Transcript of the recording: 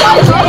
Bye.